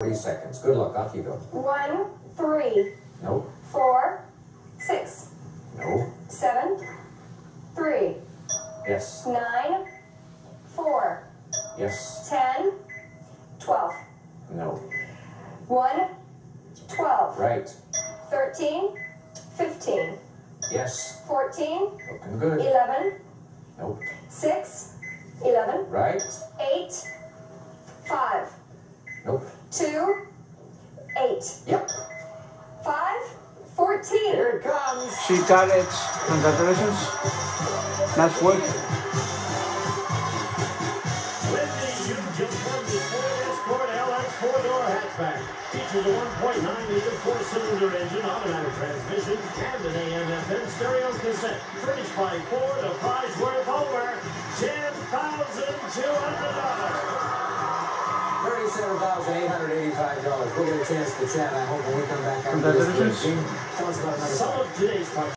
30 seconds. Good luck. Off you go. One, three, No. four, six, No. seven, three, Yes. nine, four, Yes. ten, twelve. No. One, twelve, Right. thirteen, fifteen, Yes. fourteen, Looking good. eleven, Nope. six, eleven, Right. eight, five, Nope. Two, eight, Yep. five, fourteen. Here it comes. She got it. Congratulations. Nice work. Wendy, you just won the Ford Escort LX four-door hatchback. Features a 1.9-liter four-cylinder engine, automatic transmission, and an AM/FM stereo cassette. Furnished by Ford, a prize worth over $10,200. $37,885. We'll get a chance to chat, I hope, when we come back. after this Congratulations. break. Tell us about another Some of today's